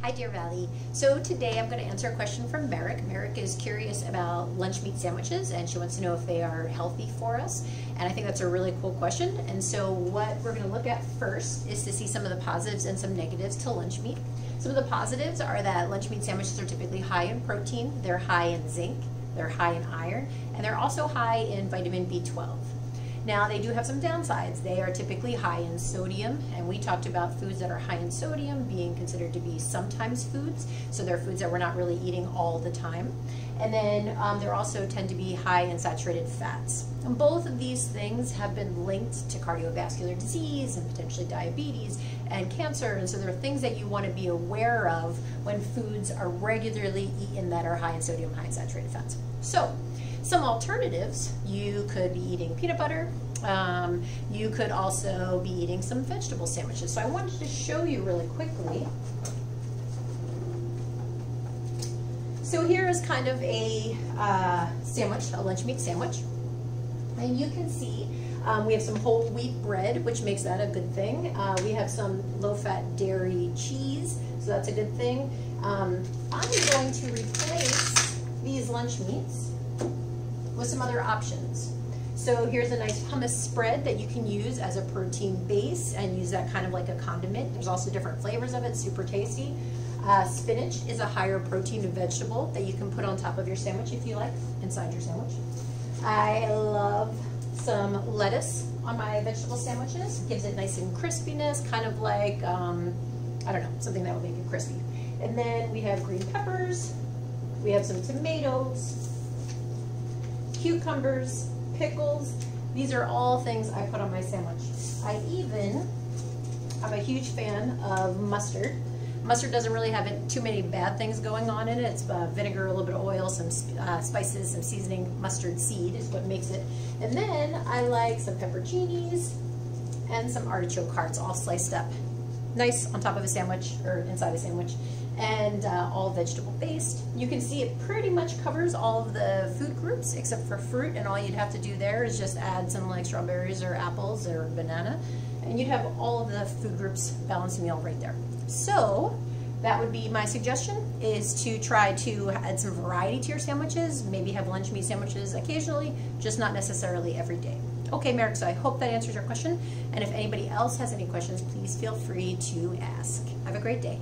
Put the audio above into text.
Hi, Deer Valley. So today I'm going to answer a question from Merrick. Merrick is curious about lunch meat sandwiches and she wants to know if they are healthy for us. And I think that's a really cool question. And so what we're going to look at first is to see some of the positives and some negatives to lunch meat. Some of the positives are that lunch meat sandwiches are typically high in protein, they're high in zinc, they're high in iron, and they're also high in vitamin B12. Now they do have some downsides. They are typically high in sodium, and we talked about foods that are high in sodium being considered to be sometimes foods. So they're foods that we're not really eating all the time. And then um, they also tend to be high in saturated fats. And both of these things have been linked to cardiovascular disease and potentially diabetes and cancer. And so there are things that you want to be aware of when foods are regularly eaten that are high in sodium, high in saturated fats. So some alternatives, you could be eating peanut butter. Um, you could also be eating some vegetable sandwiches. So I wanted to show you really quickly. So here is kind of a uh, sandwich, a lunch meat sandwich. And you can see um, we have some whole wheat bread, which makes that a good thing. Uh, we have some low-fat dairy cheese, so that's a good thing. Um, I'm going to replace these lunch meats with some other options. So here's a nice hummus spread that you can use as a protein base and use that kind of like a condiment. There's also different flavors of it, super tasty. Uh, spinach is a higher protein vegetable that you can put on top of your sandwich if you like, inside your sandwich. I love some lettuce on my vegetable sandwiches. Gives it nice and crispiness, kind of like, um, I don't know, something that would make it crispy. And then we have green peppers. We have some tomatoes, cucumbers, pickles. These are all things I put on my sandwich. I even, I'm a huge fan of mustard. Mustard doesn't really have too many bad things going on in it. It's uh, vinegar, a little bit of oil, some uh, spices, some seasoning. Mustard seed is what makes it. And then I like some pepperoncinis and some artichoke hearts all sliced up. Nice on top of a sandwich or inside a sandwich and uh, all vegetable based. You can see it pretty much covers all of the food groups except for fruit and all you'd have to do there is just add some like strawberries or apples or banana and you'd have all of the food groups balanced meal right there. So that would be my suggestion is to try to add some variety to your sandwiches, maybe have lunch meat sandwiches occasionally, just not necessarily every day. Okay, Merrick, so I hope that answers your question. And if anybody else has any questions, please feel free to ask. Have a great day.